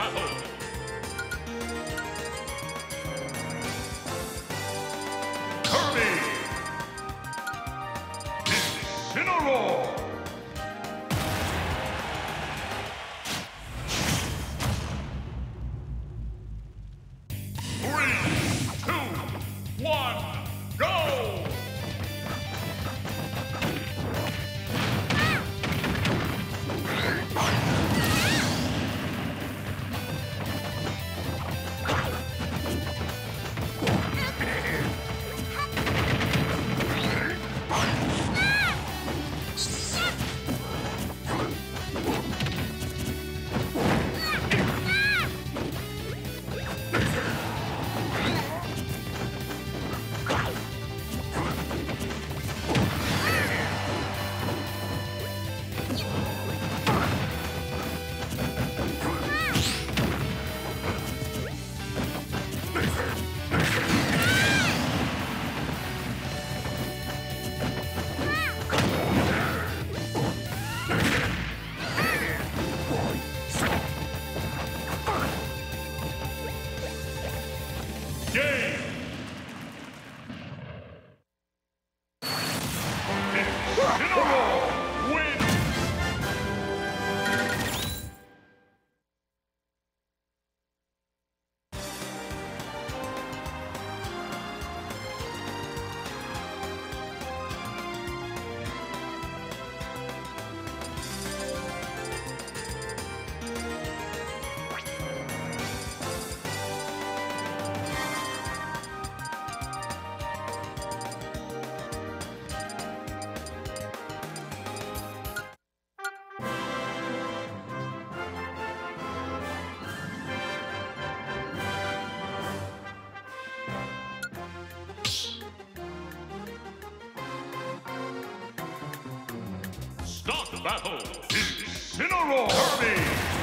Kirby. Incineroar. Start the battle. Incineroar. Kirby.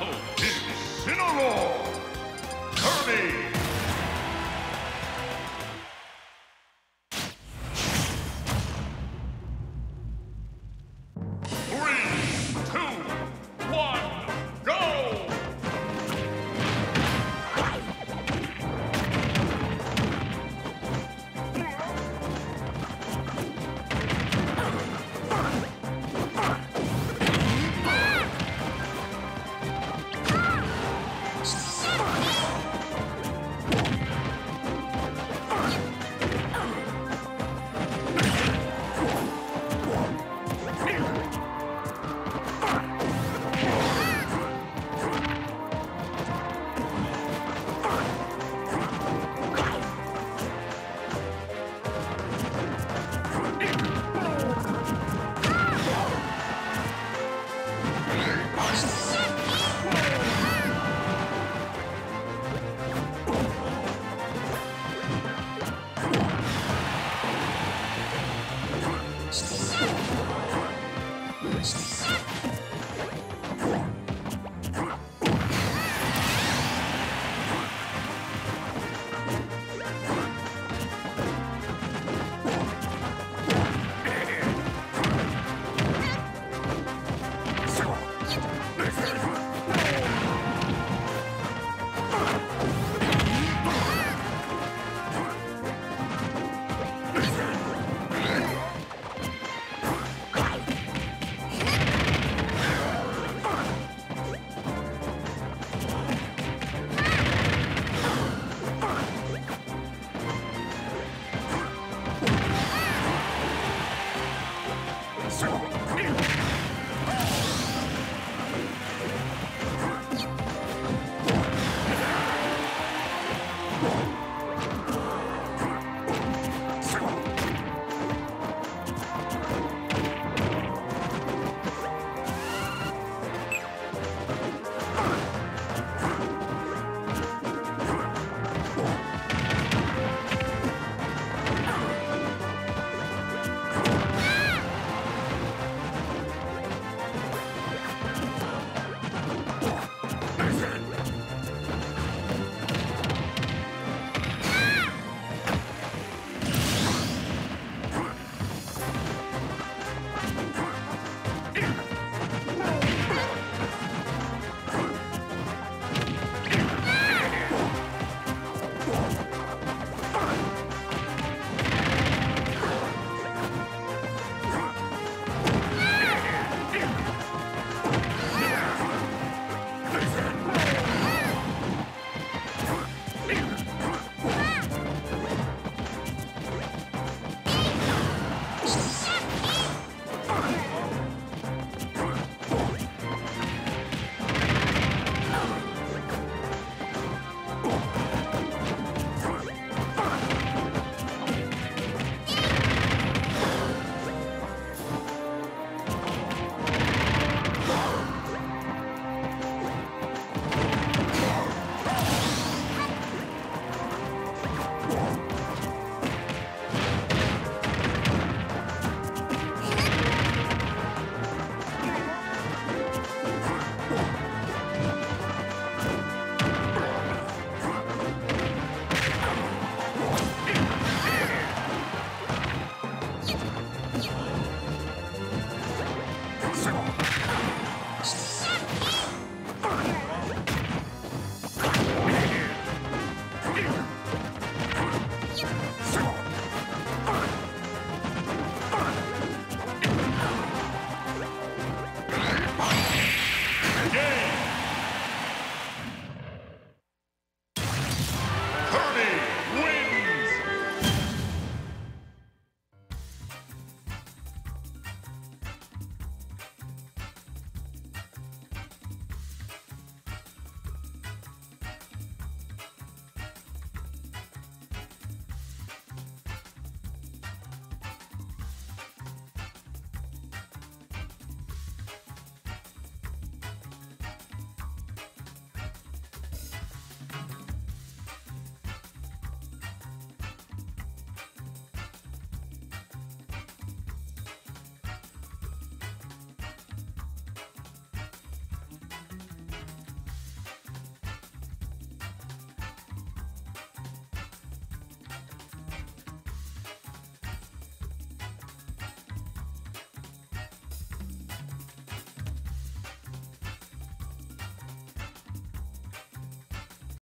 battle is Sinaloa, Kirby